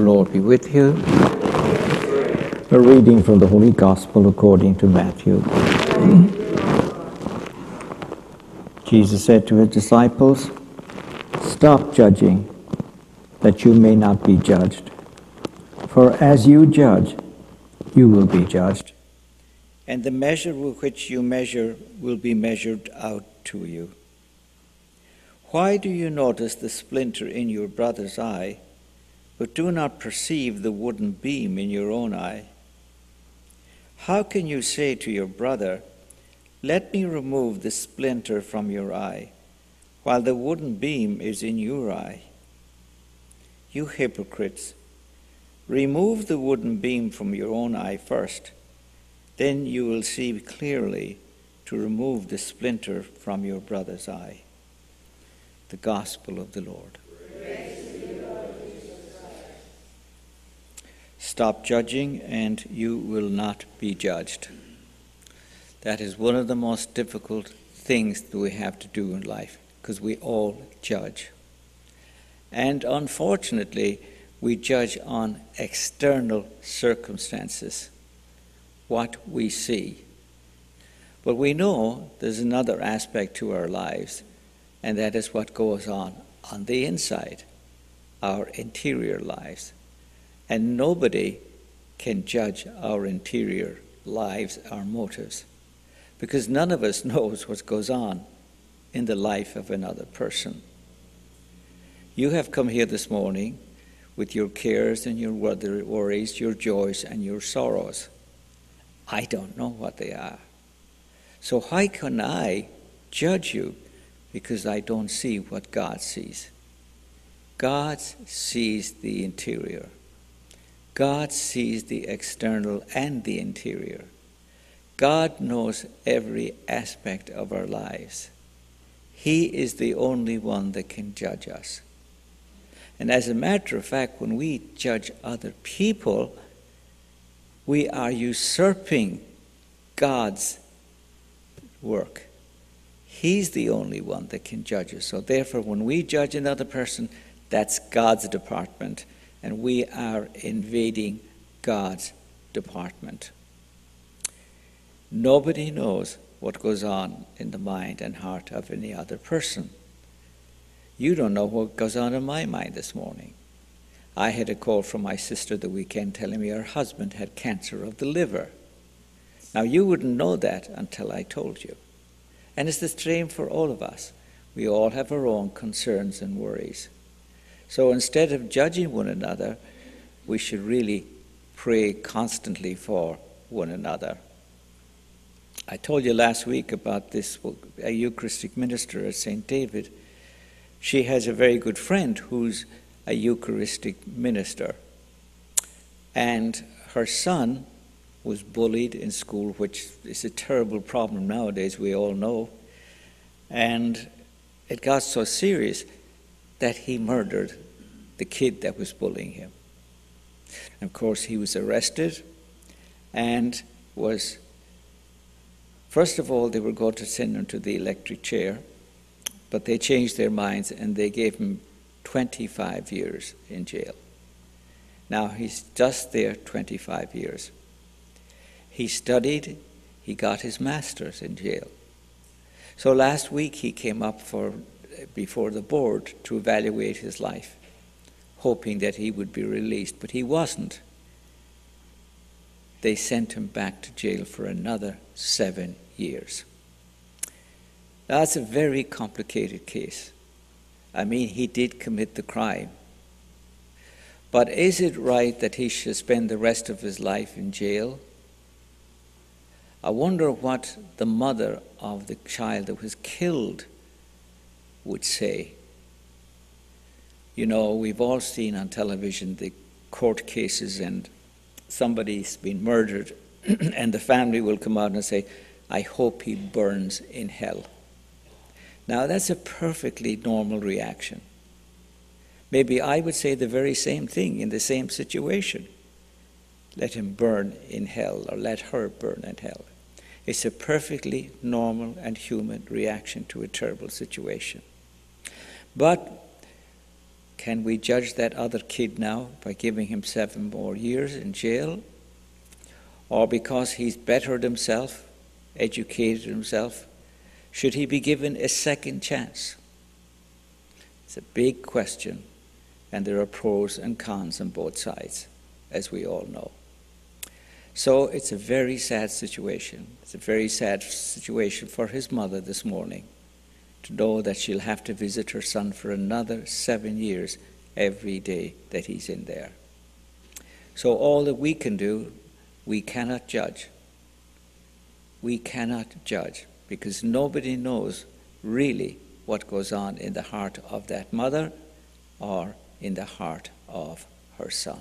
The Lord be with you. A reading from the Holy Gospel according to Matthew. Jesus said to his disciples, Stop judging, that you may not be judged. For as you judge, you will be judged. And the measure with which you measure will be measured out to you. Why do you notice the splinter in your brother's eye, but do not perceive the wooden beam in your own eye? How can you say to your brother, Let me remove the splinter from your eye, while the wooden beam is in your eye? You hypocrites, remove the wooden beam from your own eye first, then you will see clearly to remove the splinter from your brother's eye. The Gospel of the Lord. Stop judging, and you will not be judged. That is one of the most difficult things that we have to do in life because we all judge. And unfortunately, we judge on external circumstances, what we see. But we know there's another aspect to our lives, and that is what goes on on the inside, our interior lives. And nobody can judge our interior lives, our motives, because none of us knows what goes on in the life of another person. You have come here this morning with your cares and your worries, your joys and your sorrows. I don't know what they are. So, how can I judge you? Because I don't see what God sees. God sees the interior. God sees the external and the interior. God knows every aspect of our lives. He is the only one that can judge us. And as a matter of fact, when we judge other people, we are usurping God's work. He's the only one that can judge us. So, therefore, when we judge another person, that's God's department and we are invading God's department. Nobody knows what goes on in the mind and heart of any other person. You don't know what goes on in my mind this morning. I had a call from my sister the weekend telling me her husband had cancer of the liver. Now, you wouldn't know that until I told you. And it's the same for all of us. We all have our own concerns and worries. So instead of judging one another, we should really pray constantly for one another. I told you last week about this a Eucharistic minister at St. David. She has a very good friend who's a Eucharistic minister. And her son was bullied in school, which is a terrible problem nowadays, we all know. And it got so serious that he murdered the kid that was bullying him. And of course, he was arrested and was, first of all, they were going to send him to the electric chair, but they changed their minds and they gave him 25 years in jail. Now he's just there 25 years. He studied, he got his master's in jail. So last week he came up for before the board to evaluate his life, hoping that he would be released, but he wasn't. They sent him back to jail for another seven years. That's a very complicated case. I mean, he did commit the crime. But is it right that he should spend the rest of his life in jail? I wonder what the mother of the child that was killed would say. You know, we've all seen on television the court cases, and somebody's been murdered, and the family will come out and say, I hope he burns in hell. Now, that's a perfectly normal reaction. Maybe I would say the very same thing in the same situation. Let him burn in hell, or let her burn in hell. It's a perfectly normal and human reaction to a terrible situation. But Can we judge that other kid now by giving him seven more years in jail? Or because he's bettered himself, educated himself, should he be given a second chance? It's a big question, and there are pros and cons on both sides, as we all know. So it's a very sad situation. It's a very sad situation for his mother this morning to know that she'll have to visit her son for another seven years every day that he's in there. So, all that we can do, we cannot judge. We cannot judge because nobody knows really what goes on in the heart of that mother or in the heart of her son.